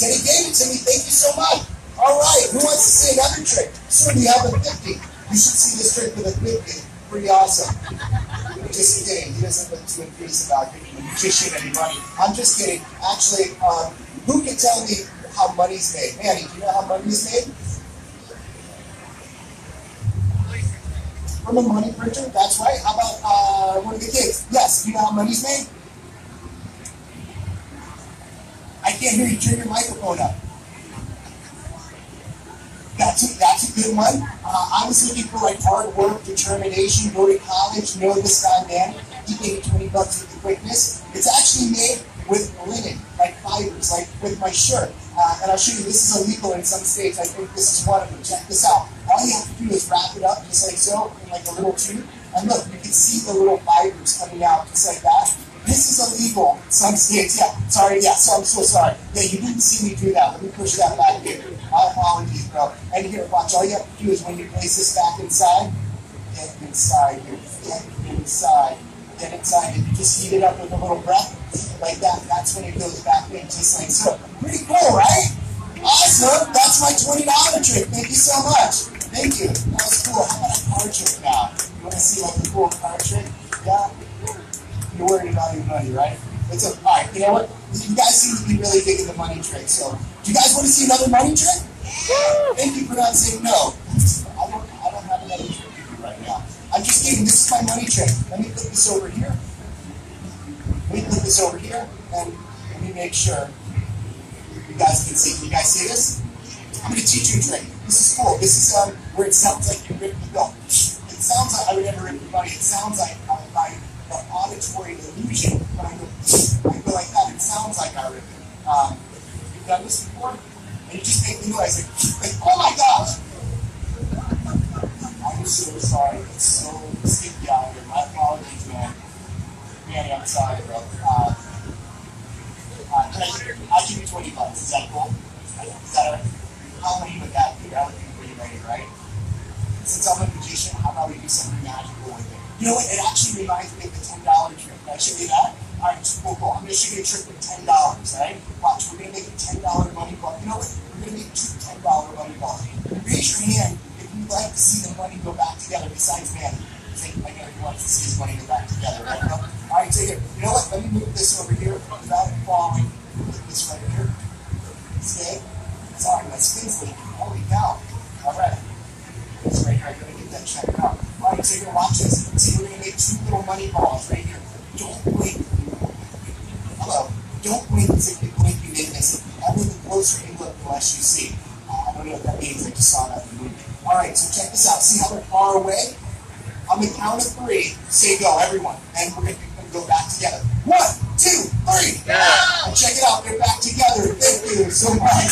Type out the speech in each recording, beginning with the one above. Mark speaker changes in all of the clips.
Speaker 1: Teddy gave it to me. Thank you so much. All right, who wants to see another trick? Sir, we have a 50. You should see this trick with a 50. Pretty awesome. Just kidding. He doesn't look too enthused about giving the magician any money. I'm just kidding. Actually, um, who can tell me how money's made? Manny, do you know how money's made? From a money printer? That's right. How about uh, one of the kids? Yes, you know how money's made? I can't hear you. Turn your microphone up. That's a, that's a good one. Uh, I was looking for like hard work, determination, go to college, know this guy, man. He gave me 20 bucks with the quickness. It's actually made with linen, like fibers, like with my shirt. Uh, and I'll show you, this is illegal in some states. I think this is one of them. Check this out. All you have to do is wrap it up just like so, in like a little tube. And look, you can see the little fibers coming out just like that. This is illegal in some states. Yeah, sorry, yeah, so I'm so sorry. Yeah, you didn't see me do that. Let me push that back here. My apologies, bro. And here, watch, all you have to do is when you place this back inside, get inside here. Get inside. Get inside. And you just heat it up with a little breath, like that. That's when it goes back in, just like so. Pretty cool, right? Awesome. That's my $20 trick. Thank you so much. Thank you. That was cool. How about a card trick now? You want to see like a cool card trick? Yeah? You're worried about your money, right? It's a, all right, you know what? You guys seem to be really big digging the money trick. So, do you guys want to see another money trick? Yeah. Thank you for not saying no. I don't, I don't have another trick for you right now. I'm just kidding. This is my money trick. Let me put this over here. Let me put this over here, and let me make sure you guys can see. Can you guys see this? I'm going to teach you a trick. This is cool. This is um, where it sounds like you're ripping the bill. It sounds like I would never rip your money. It sounds like uh, my the auditory illusion when I go, I go like that. It sounds like I rip it. Um, you've done this before, and you just make me noise like, like oh my gosh. I'm so sorry. It's so sticky out here. My apologies, man. Manny, I'm sorry, bro. Uh, uh, can I, I'll give you 20 bucks. Is that cool? Is that all right? How many would that be? That would be pretty right? Since I'm a magician, how about we do something magical with it? You know what? It actually reminds me of the $10 trick. Can I show you that? All right, cool, cool. I'm going to show you a trick with $10, Right? Watch, we're to make a $10 money ball. You know what? We're to make two $10 money balls. Raise your hand if you'd like to see the money go back together besides Manny. Think like everyone wants to see his money go back together, right? No? All right, so here. You know what? Let me move this over here without it falling. Put this right here. Stay. Sorry, my spin's leaking. Holy cow. All right. It's right here. Going to get that checked out. All right, so here, watch this. See, we're to make two little money balls right here. Don't blink. Hello. Don't blink as if you blink, you didn't miss it. Ever the closer you look, the less you see. Uh, I don't know what that means. I just saw that movie. All right, so check this out. See how they're far away? On the count of three, say go, everyone. And we're going to go back together. One, two, three.
Speaker 2: Yeah.
Speaker 1: And check it out. They're back together. Thank you so much.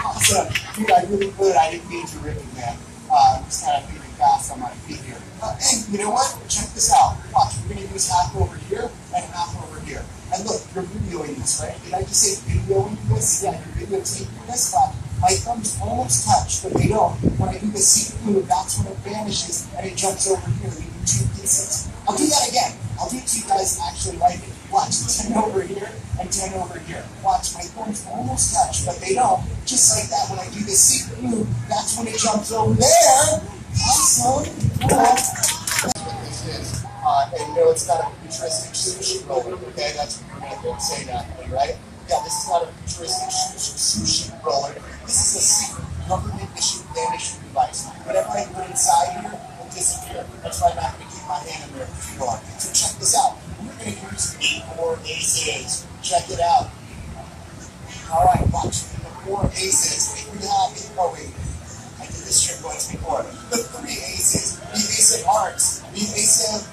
Speaker 1: Awesome. Dude, I really could. I didn't mean to rip it, man. Uh, I'm just kind of feeling fast on my feet. Uh, and you know what? Check this out. Watch. We're going to use half over here and half over here. And look, you're videoing this, right? Did I just say videoing this? Yeah, you're videotaping this. Watch. My thumbs almost touch, but they don't. When I do the secret move, that's when it vanishes and it jumps over here, leaving two pieces. I'll do that again. I'll do it so you guys actually like it. Watch, 10 over here and 10 over here. Watch, my thumbs almost touch, but they don't. Just like that, when I do the secret move, that's when it jumps over there. Is, uh, and know it's not a futuristic sushi roller, okay? That's what you're going to say that, right? Yeah, this is not a futuristic sushi, roller. This is a secret government issued vanishing device. Whatever I put inside here will disappear. That's why I'm not going to keep my hand in there for too long. So check this out. We're going to use eight more aces. Check it out. All right, watch. The four aces. We have, oh wait, this trick once before. The three aces, the ace of hearts, the ace of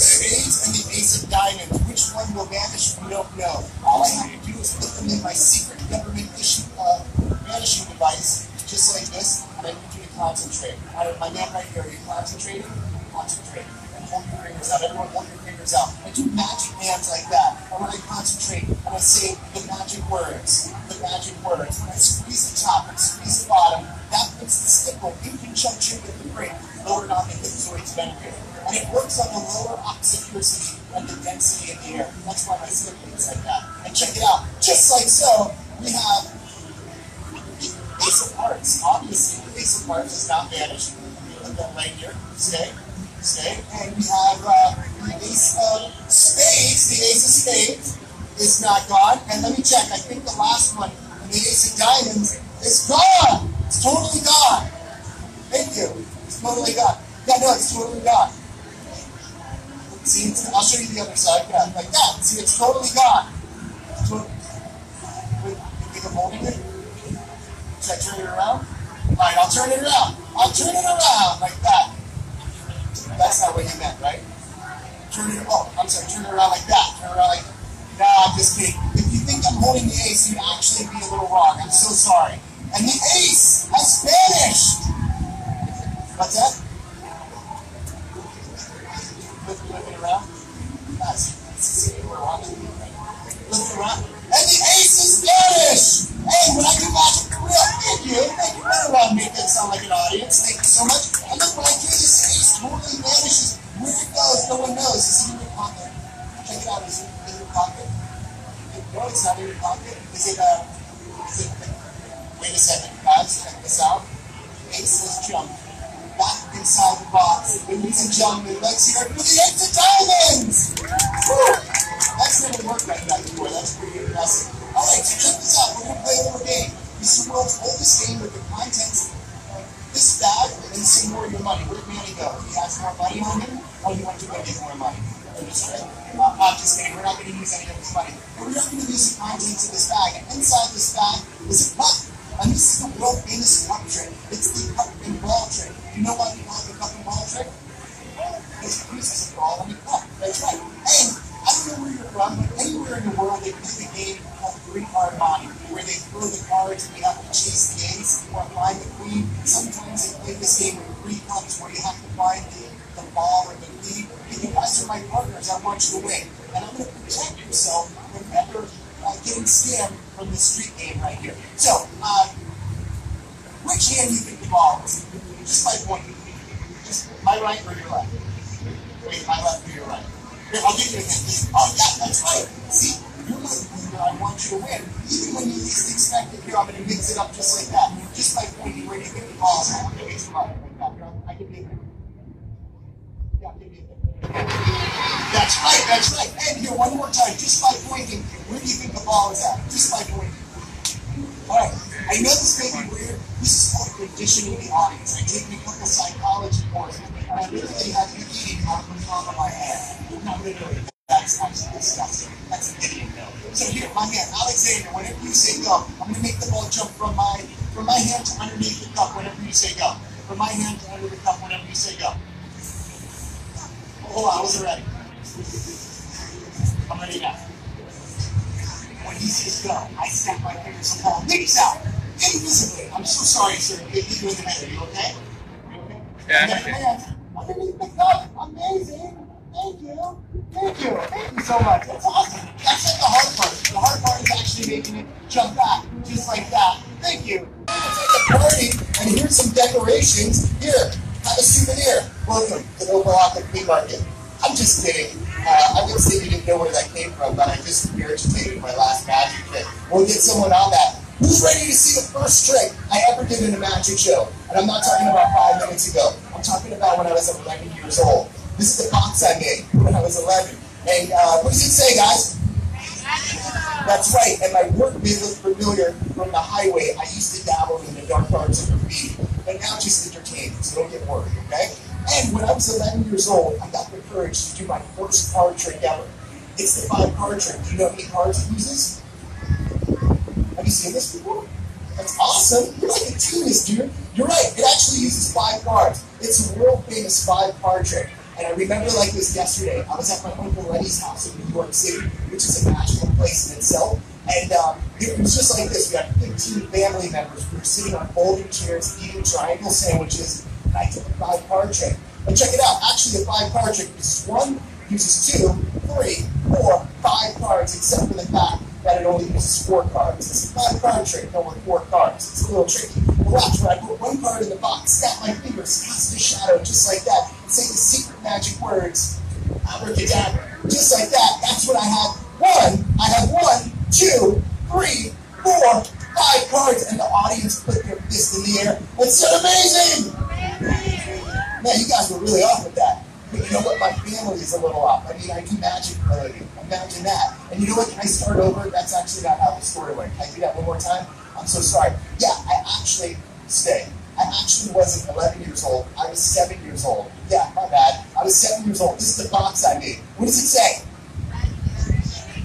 Speaker 1: spades, and the ace of diamonds. Which one will vanish? We don't know. All I have to do is put them in my secret government issue uh, vanishing device, just like this, and I need you to concentrate. I, my man right here, are you concentrating? Concentrate. And hold your fingers out. Everyone hold your fingers out. I do magic hands like that. And when I concentrate and I say the magic words, magic words, when I squeeze the top and squeeze the bottom, that puts the stickle in conjunction with the brain, lowered on the ellipsoid ventricle. And it works on the lower oxytocin and the density of the air. That's why my stickle is like that. And check it out. Just like so, we have cards. Obviously, the of cards has not vanished. Put that right here. Stay. Stay. And we have uh, the ace of spades. The ace of spades is not gone. And let me check. I think the last one, the ace diamonds, is gone. It's totally gone. Thank you. It's totally gone. Yeah, no, it's totally gone. See, I'll show you the other side. Yeah, like that. See, it's totally gone. It's totally, wait, you think I'm it? Should I turn it around? All right, I'll turn it around. I'll turn it around like that. That's not what you meant, right? Turn it. Oh, I'm sorry. Turn it around like that. Turn it around like. No, I'm just kidding. If you think I'm holding the ace, you'd actually be a little wrong. I'm so sorry. And the ace has vanished. What's that? Flip it around. That's Flip it around. And the ace is vanished. Hey, when I do magic real, thank you. Thank you for allowing me to sound like an audience. Thank you so much. And look, when I do this ace totally vanishes. Where it goes, no one knows. Is it in your pocket? It. Is it in your pocket? No, it's not in your pocket. Is it, uh, is it, wait a second, guys, check this out. Ace has back inside the box. Ladies and gentlemen, let's hear it for the Ace of Diamonds! That's never worked like that before. That's pretty impressive. All right, so check this out. We're going to play a little game. This is the world's oldest game with the contents this bag and some more of your money. Where'd Manny go? He has more money on him, or you want to go get more money? Uh, kidding. We're not going to use any of this money. But we are going to use the contents of this bag. And inside this bag is a cup. And this is the world famous cup trick. It's the cup and ball trick. You know why we call it the cup and ball trick? Because the pieces are all in the cup. That's right. And I don't know where you're from, but anywhere in the world they play the game called Three Card Monte, where they throw the cards and you have to chase the ace or find the queen. Sometimes they play this game with three cups where you have to find the, the ball or the lead. And you guys are my partners. I want you to win. And I'm going to protect yourself from ever uh, getting scammed from the street game right here. So, uh, which hand do you think the ball is? Just by pointing. Just my right or your left? Wait, my left or your right? Here, I'll give you a hint. Oh, yeah, that's right. See, you're my leader. I want you to win. Even when you least expect it, here, I'm going to mix it up just like that. Just by pointing where you think the ball is. I'm going to mix it up like that. Here, I can give you Yeah, I'll give you That's right, that's right. And here, one more time, just by pointing, where do you think the ball is at? Just by pointing. All right. I know this may be weird. This is conditioning the audience. I take a couple psychology courses, and I literally have you eating off the top of my head. Not literally. That's actually disgusting. That's an idiot though. So here, my hand, Alexander, whenever you say go, I'm gonna make the ball jump from my from my hand to underneath the cup whenever you say go. From my hand to under the cup whenever you say go. On, I wasn't ready. I'm ready now. When he says go, I snap my fingers and ball leaps out invisibly. I'm so sorry, sir. You're doing the. Are you okay? You okay?
Speaker 2: Yeah, I'm
Speaker 1: And
Speaker 2: okay.
Speaker 1: hands Underneath the cup. Amazing. Thank you. Thank you. Thank you so much. That's awesome. That's like the hard part. The hard part is actually making it jump back, just like that. Thank you. It's like a party, and here's some decorations. Here, have a souvenir. Welcome to the Opa-locka Flea Market. I'm just kidding. Uh, I would say you didn't know where that came from, but I just regurgitated my last magic trick. We'll get someone on that. Who's ready to see the first trick I ever did in a magic show? And I'm not talking about five minutes ago. I'm talking about when I was 11 years old. This is the box I made when I was 11. And uh, what does it say, guys? That's right, and my work may look familiar from the highway. I used to dabble in the dark arts of graffiti, but now just entertain, so don't get worried, okay? And when I was 11 years old, I got the courage to do my first card trick ever. It's the five card trick. Do you know how many cards it uses? Have you seen this before? That's awesome. You're like a genius, dude. You're right. It actually uses five cards. It's a world famous five card trick. And I remember like this yesterday. I was at my uncle Lenny's house in New York City, which is a magical place in itself. And um, it was just like this. We had 15 family members. We were sitting on folding chairs, eating triangle sandwiches, I took a five card trick. But check it out. Actually, a five card trick uses one, uses two, three, four, five cards, except for the fact that it only uses four cards. It's a five card trick, no four cards. It's a little tricky. But watch, when I put one card in the box, snap my fingers, cast a shadow just like that, say the secret magic words, abracadabra, just like that. That's what I have. One, I have one, two, three, four, five cards, and the audience put their fist in the air and said, amazing! Man, you guys were really off with that. But you know what? My family is a little off. I mean, I do magic related. Imagine that. And you know what? Can I start over? That's actually not how the story went. Can I do that one more time? I'm so sorry. Yeah, I actually stay. I actually wasn't 11 years old. I was seven years old. Yeah, my bad. I was seven years old. This is the box I made. What does it say?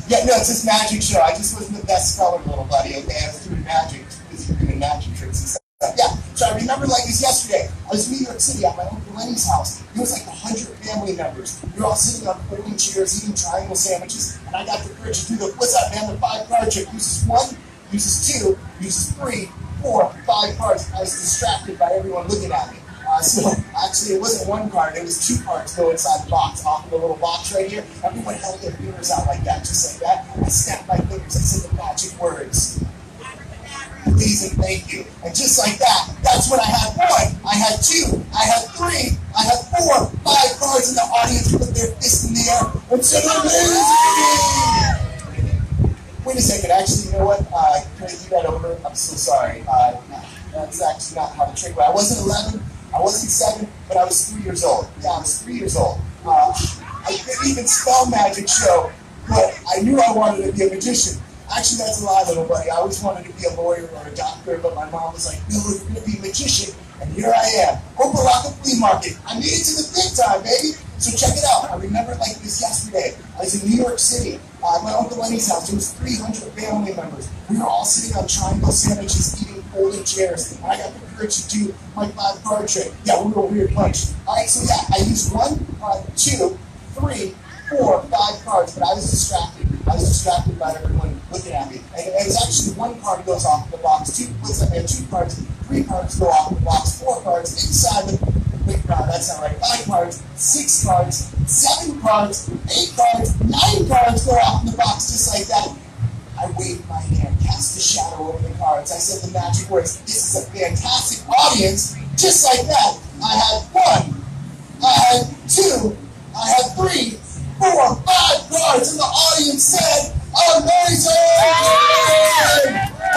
Speaker 1: Yeah, no, it's this magic show. I just wasn't the best speller, little buddy, okay? I was doing magic, busy doing magic tricks and stuff. Yeah, so I remember like this yesterday. I was in New York City at my uncle Lenny's house. It was like a 100 family members. We were all sitting on folding chairs, eating triangle sandwiches, and I got the courage to do the, what's up, man, the five card trick. Uses one, uses two, uses three, four, five cards. I was distracted by everyone looking at me. Uh, so actually, it wasn't one card; it was two cards go inside the box, off of the little box right here. Everyone held their fingers out like that, just like that. I snapped my fingers. I said the magic words. Please and thank you. And just like that, that's when I had one. I had two. I had three. I had four, five cards, in the audience put their fist in the air and said, "Amazing!" Wait a second. Actually, you know what? Uh, can I do that over? I'm so sorry. Uh, that's actually not how the trick went. I wasn't 11. I wasn't seven, but I was three years old. Yeah, I was three years old. Uh, I couldn't even spell magic show, but I knew I wanted to be a magician. Actually, that's a lie, little buddy. I always wanted to be a lawyer or a doctor, but my mom was like, no, you're going to be a magician. And here I am. Opa-locka Flea Market. I made it to the big time, baby. So check it out. I remember like this yesterday. I was in New York City uh, at my Uncle Lenny's house. There was 300 family members. We were all sitting on triangle sandwiches, eating folding chairs. And I got the courage to do my five card trick. Yeah, we were a weird bunch. All right, so yeah, I used one, uh, two, three, four, five cards, but I was distracted. I was distracted by everyone looking at me. And it was actually one card goes off the box, two that man, uh, two cards, three cards go off the box, four cards inside the no, that's not right. Five cards, six cards, seven cards, eight cards, nine cards go off the box just like that. I waved my hand, cast a shadow over the cards. I said the magic words. This is a fantastic audience. Just like that. I had one, I had two, I had three, four, five cards, and the audience said, Amazing!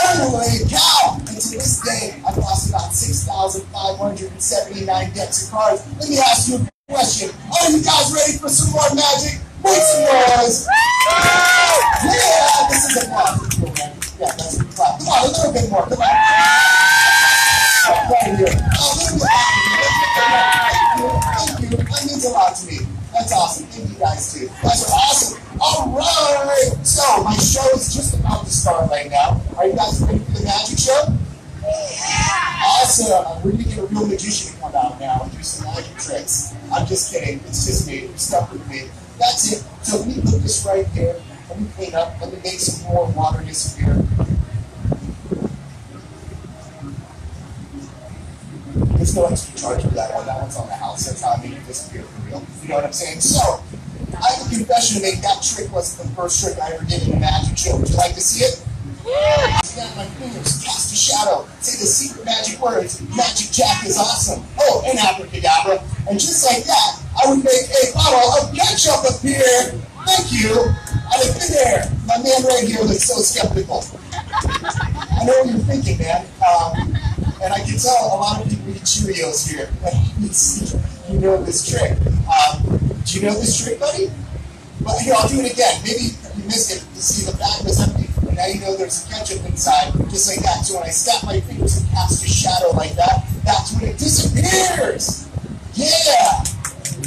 Speaker 1: Holy cow! And to this day, I've lost about 6,579 decks of cards. Let me ask you a question. Are you guys ready for some more magic? Make some noise! Yeah, this is a clap. Yeah, that's a clap. Come on, a little bit more. Come on. Oh. Thank you. Thank you. That means a lot to me. That's awesome. Thank you guys too. That's awesome. All right. So my show is just about to start right now. Are you guys ready for the magic show? Yeah. Awesome. We're gonna get a real magician to come out now and do some magic tricks. I'm just kidding. It's just me. You're stuck with me. That's it. So let me put this right here. Let me clean up. Let me make some more water disappear. For that one. That one's on the house. That's how I make it disappear for real. You know what I'm saying? So, I have a confession to make. That trick wasn't the first trick I ever did in a magic show. Would you like to see it? Yeah. Snap my fingers, cast a shadow, say the secret magic words. Magic Jack is awesome. Oh, and abracadabra. And just like that, I would make a bottle of ketchup appear. Thank you. Of thin air. My man right here was so skeptical. I know what you're thinking, man. Um, and I can tell a lot of people eat Cheerios here. you know this trick. Um, do you know this trick, buddy? Well, here, I'll do it again. Maybe you missed it. You see, the bag was empty. Now you know there's a ketchup inside, just like that. So when I snap my fingers and cast a shadow like that, that's when it disappears. Yeah.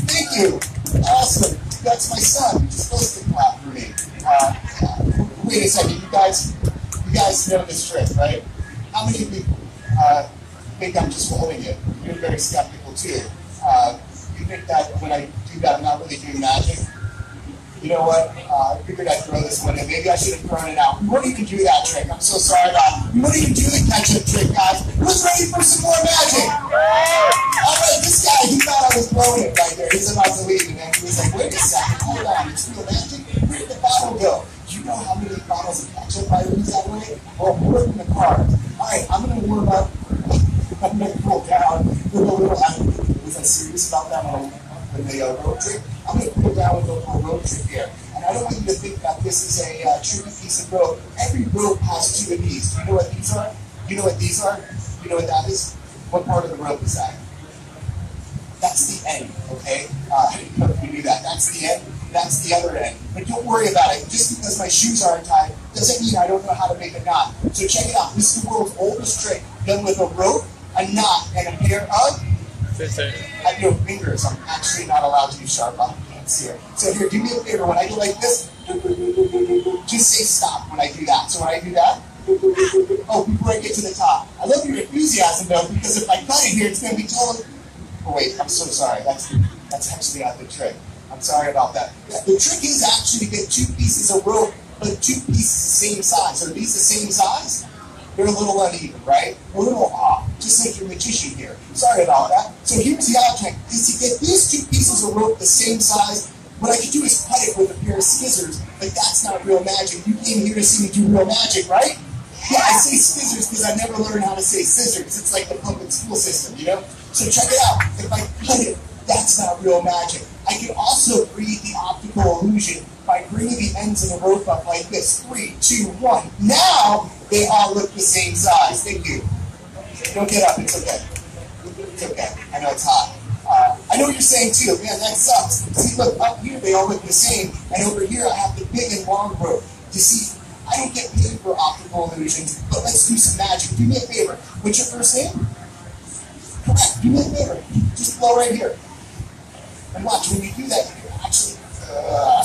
Speaker 1: Thank you. Awesome. That's my son. You're supposed to clap for me. Uh, wait a second. You guys, you guys know this trick, right? How many of you uh, think I'm just holding it? You're very skeptical too. Uh, you think that when I do that, I'm not really doing magic? You know what? Uh, I figured I'd throw this one in. Maybe I should have thrown it out. We won't even do that trick. I'm so sorry about. We won't even do the ketchup trick, guys. Who's ready for some more magic? All right, this guy, he thought I was throwing it right there. He's about to leave, and then he was like, wait a second, hold on. It's real magic. Where did the bottle go? Do you know how many bottles of ketchup I lose that way? Well, more than the cards. All right, I'm going to warm up. I'm going to pull down with a little, was I serious about that when, I, when the road trip? I'm going to pull down with a little road trip here. And I don't want you to think that this is a uh, piece of rope. Every rope has two of these. Do you know what these are? You know what these are? You know what that is? What part of the rope is that? That's the end, okay? Uh, I you knew that. That's the end. That's the other end. But don't worry about it. Just because my shoes aren't tied doesn't mean I don't know how to make a knot. So check it out. This is the world's oldest trick done with a rope, a knot, and a pair of. I have no fingers. I'm actually not allowed to use sharp objects here. So here, do me a favor. When I go like this, just say stop when I do that. So when I do that, oh, before I get to the top. I love your enthusiasm though, because if I cut it here, it's going to be total. Oh wait, I'm so sorry. That's that's actually not the trick. I'm sorry about that. The trick is actually to get two pieces of rope, but two pieces the same size. Are these the same size? They're a little uneven, right? A little off, just like your magician here. Sorry about that. So here's the object, is to get these two pieces of rope the same size. What I could do is cut it with a pair of scissors, but that's not real magic. You came here to see me do real magic, right? Yeah, I say scissors because I never learned how to say scissors. It's like the public school system, you know? So check it out. If I cut it, that's not real magic. I can also create the optical illusion by bringing the ends of the rope up like this. Three, two, one. Now they all look the same size. Thank you. Don't get up. It's okay. It's okay. I know it's hot. Uh, I know what you're saying too. Man, that sucks. See, look, up here they all look the same, and over here I have the big and long rope. You see, I don't get paid for optical illusions, but let's do some magic. Do me a favor. What's your first name? Correct. Do me a favor. Just blow right here. And watch, when you do that, you can actually uh,